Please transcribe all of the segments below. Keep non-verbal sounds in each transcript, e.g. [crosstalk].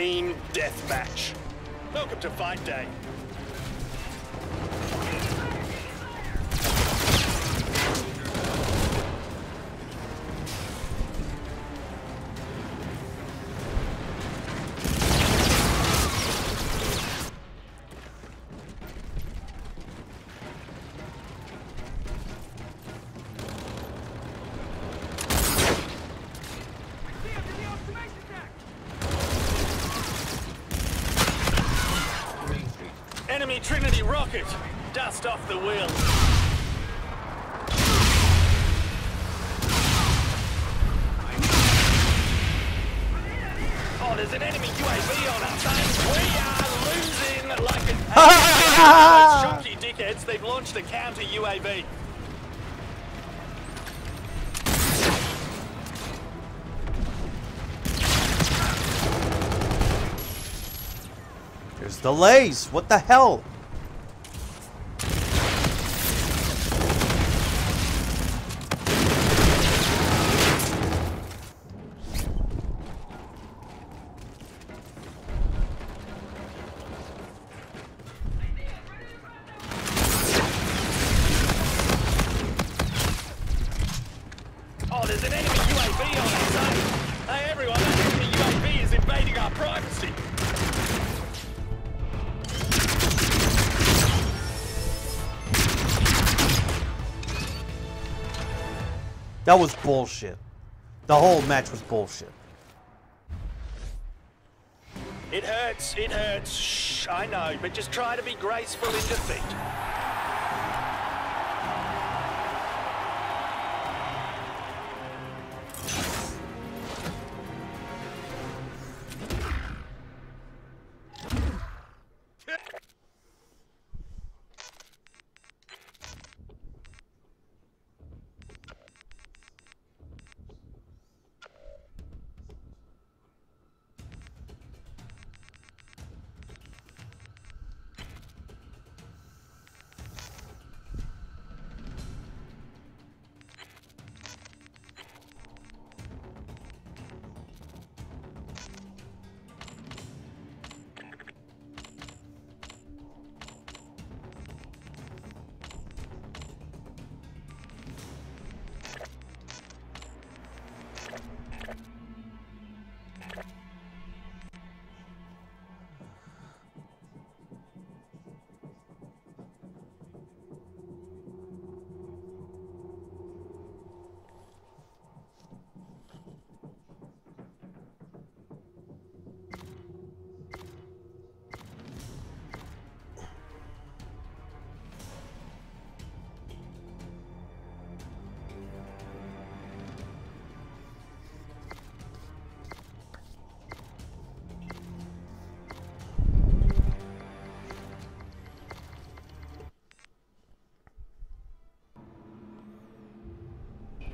Team Deathmatch. Welcome to Fight Day. Trinity rocket! Dust off the wheel. Oh, there's an enemy UAV on us. We are losing like an... [laughs] Those shonky dickheads, they've launched a counter UAV. There's delays. What the hell? That was bullshit. The whole match was bullshit. It hurts, it hurts. Shh, I know, but just try to be graceful in defeat.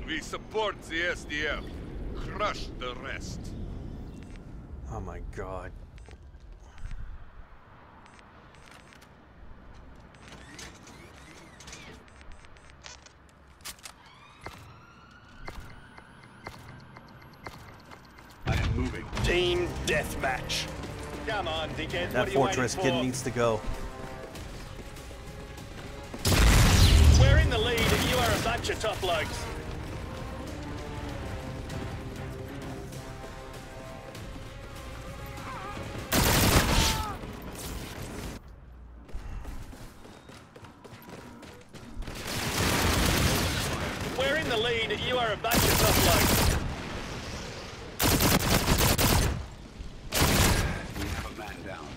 We support the SDF. Crush the rest. Oh my god. I am moving. Team Deathmatch. Come on, dickheads. That are fortress kid for? needs to go. We're in the lead, and you are a bunch of top blokes. We're in the lead, you are a bunch of top blokes. We have a man down.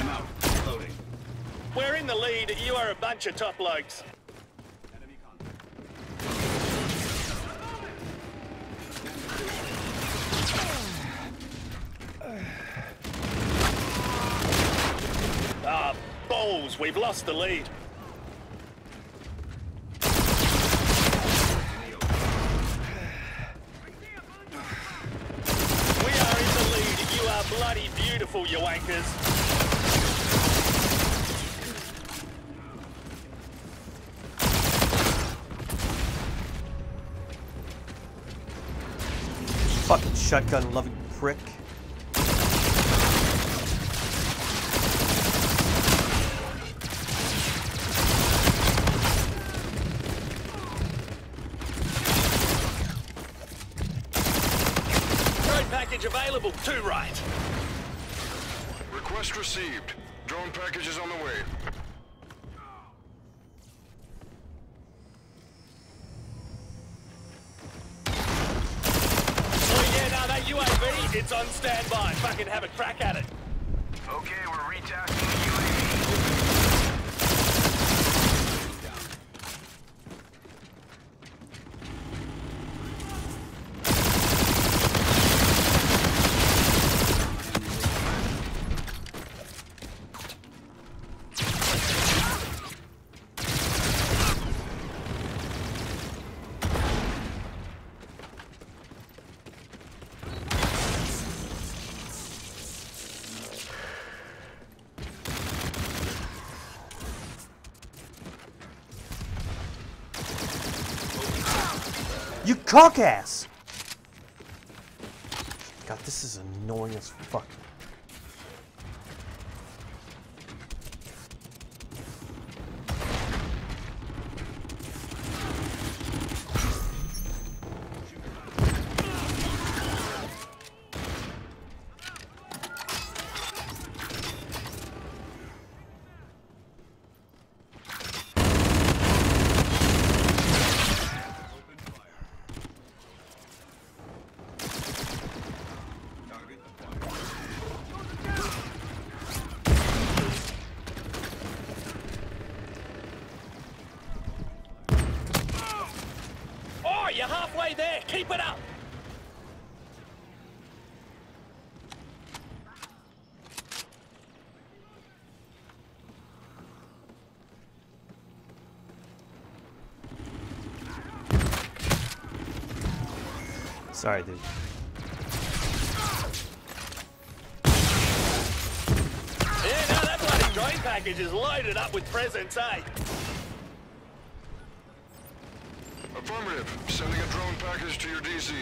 I'm out. Loading. We're in the lead, you are a bunch of top blokes. Ah, balls, we've lost the lead. We are in the lead. You are bloody beautiful, you wankers. Fucking shotgun loving prick. Drone package available. Two right. Request received. Drone package is on the way. Oh yeah, now that UAV, it's on standby. Fucking have a crack at it. Okay, we're retasking the UAV. You cock ass! God, this is annoying as fuck. Keep it up. Sorry, dude. Yeah, no, that bloody drone package is loaded up with presents, eh? Affirmative. Sending a drone package to your DC.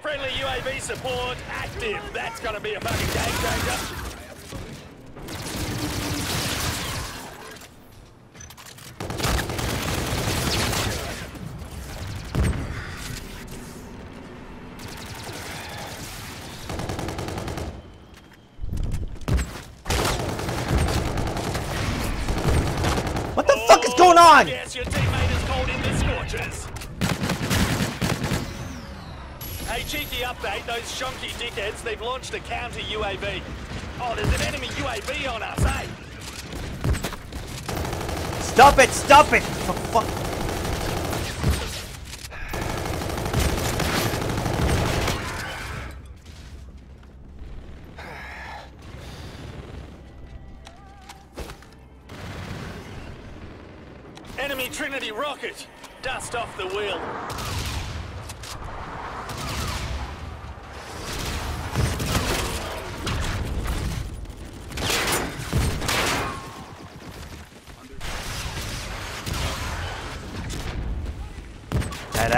Friendly UAV support active. That's gonna be a fucking game changer. What the fuck is going on? Oh, yes, Hey, cheeky update. Those shonky dickheads, they've launched a counter UAV. Oh, there's an enemy UAV on us, eh? Stop it! Stop it! For fuck. Enemy Trinity rocket. Dust off the wheel.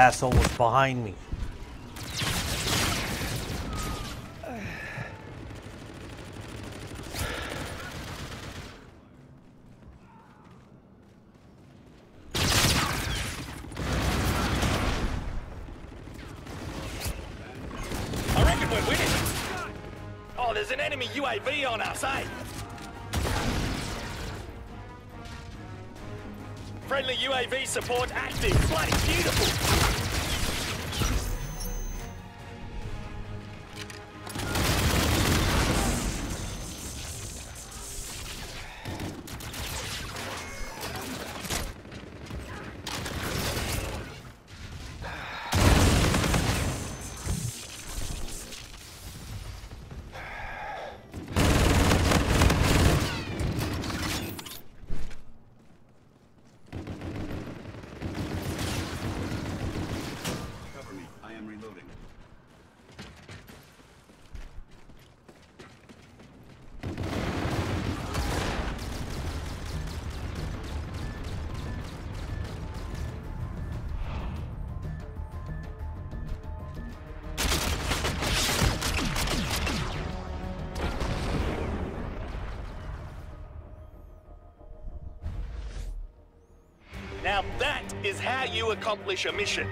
Asshole was behind me. I reckon we're winning. Oh, there's an enemy UAV on us, eh? Friendly UAV support active. Bloody beautiful. Now that is how you accomplish a mission.